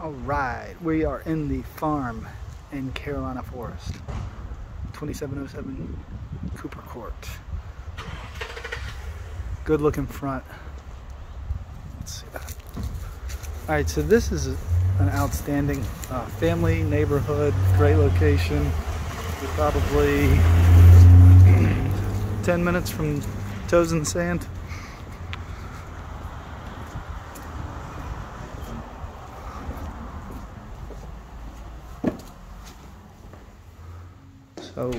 All right, we are in the farm in Carolina Forest, 2707 Cooper Court. Good looking front. Let's see that. All right, so this is an outstanding uh, family neighborhood, great location. We're probably 10 minutes from toes in the sand. So,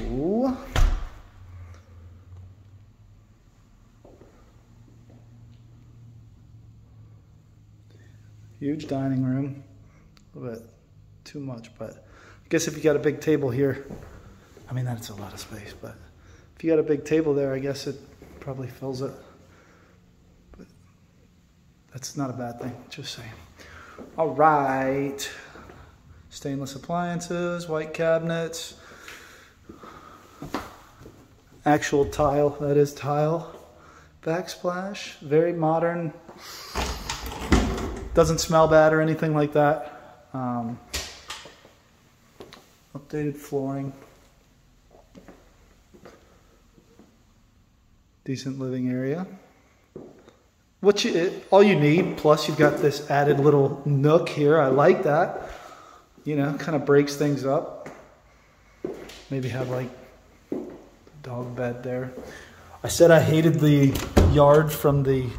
huge dining room, a little bit too much, but I guess if you got a big table here, I mean, that's a lot of space, but if you got a big table there, I guess it probably fills it. But that's not a bad thing, just saying. All right. Stainless appliances, white cabinets, actual tile, that is tile. Backsplash, very modern. Doesn't smell bad or anything like that. Um, updated flooring. Decent living area. What you, all you need, plus you've got this added little nook here. I like that. You know, kind of breaks things up. Maybe have like dog bed there. I said I hated the yard from the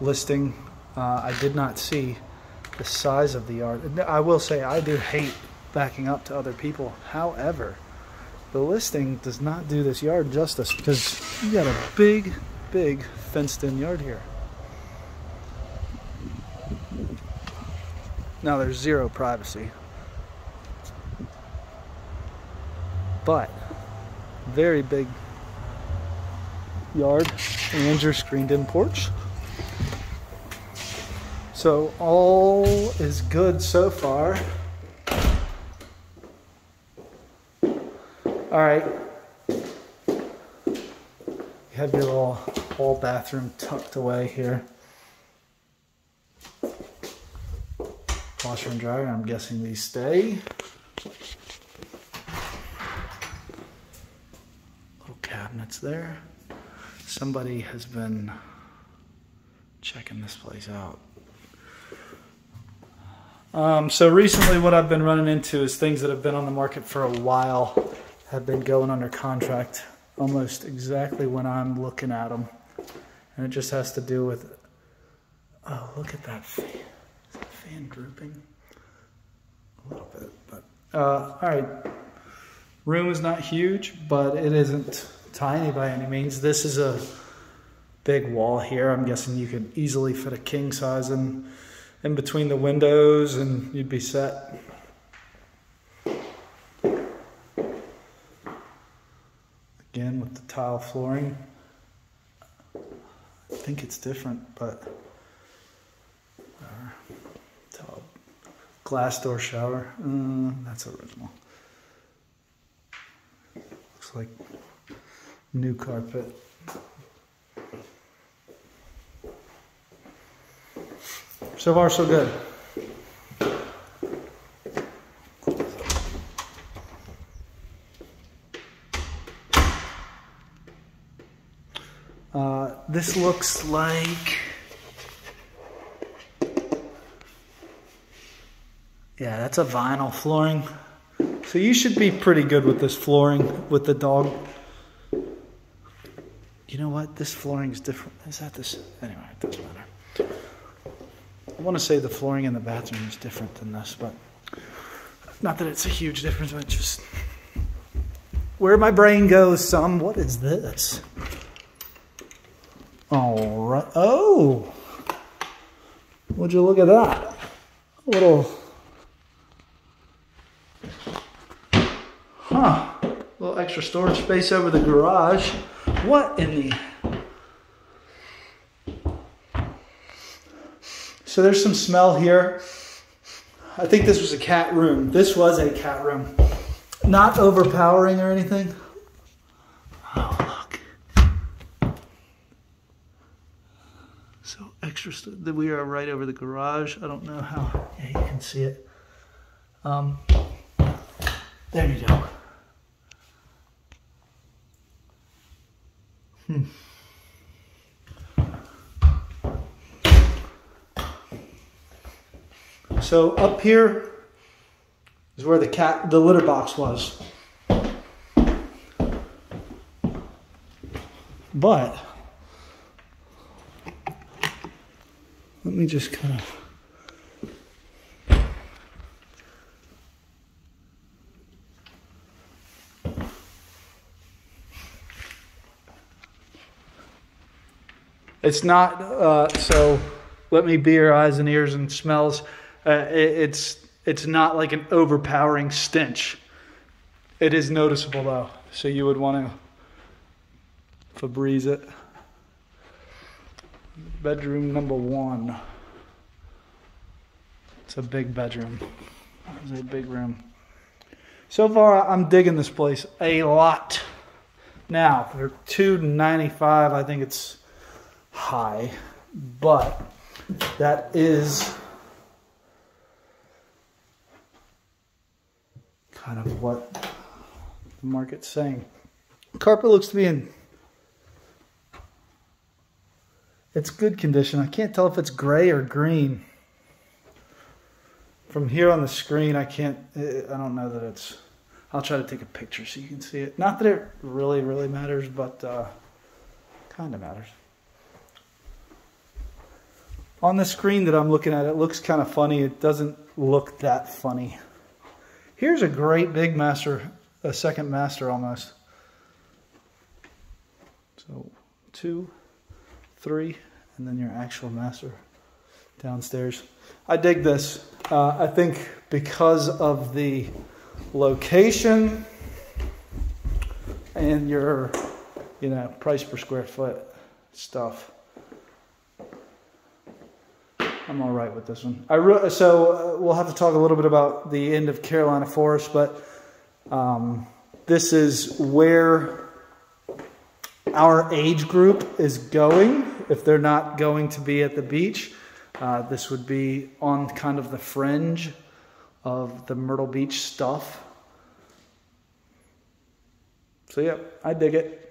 listing. Uh, I did not see the size of the yard. I will say I do hate backing up to other people. However, the listing does not do this yard justice because you got a big, big fenced in yard here. Now there's zero privacy. But very big yard and your screened in porch. So all is good so far. All right. You have your little whole bathroom tucked away here. Washer and dryer, I'm guessing these stay. Little cabinets there. Somebody has been checking this place out. Um, so recently what I've been running into is things that have been on the market for a while have been going under contract almost exactly when I'm looking at them. And it just has to do with, oh, look at that fan. That fan drooping? A little bit, but, uh, all right. Room is not huge, but it isn't tiny by any means. This is a big wall here. I'm guessing you could easily fit a king size in, in between the windows and you'd be set. Again, with the tile flooring. I think it's different, but uh, glass door shower. Uh, that's original. Looks like new carpet. So far, so good. Uh, this looks like, yeah, that's a vinyl flooring. So you should be pretty good with this flooring with the dog. You know what? This flooring is different. Is that this? Anyway, it doesn't matter. I want to say the flooring in the bathroom is different than this, but not that it's a huge difference, but just where my brain goes, some. What is this? All right. Oh, would you look at that? A little, huh? A little extra storage space over the garage. What in the? So there's some smell here. I think this was a cat room. This was a cat room. Not overpowering or anything. Oh, look. So extra, that we are right over the garage. I don't know how, yeah, you can see it. Um, there you go. Hmm. So up here is where the cat, the litter box was. But let me just kind of It's not uh, so. Let me be your eyes and ears and smells. Uh, it, it's it's not like an overpowering stench. It is noticeable though, so you would want to Febreze it. Bedroom number one. It's a big bedroom. It's a big room. So far, I'm digging this place a lot. Now, for 295, I think it's high, but that is kind of what the market's saying. Carpet looks to be in it's good condition. I can't tell if it's gray or green. From here on the screen, I can't, I don't know that it's, I'll try to take a picture so you can see it. Not that it really, really matters, but uh, kind of matters on the screen that I'm looking at, it looks kind of funny. It doesn't look that funny. Here's a great big master, a second master almost. So two, three, and then your actual master downstairs. I dig this. Uh, I think because of the location and your, you know, price per square foot stuff. I'm all right with this one. I so uh, we'll have to talk a little bit about the end of Carolina Forest, but um, this is where our age group is going. If they're not going to be at the beach, uh, this would be on kind of the fringe of the Myrtle Beach stuff. So yeah, I dig it.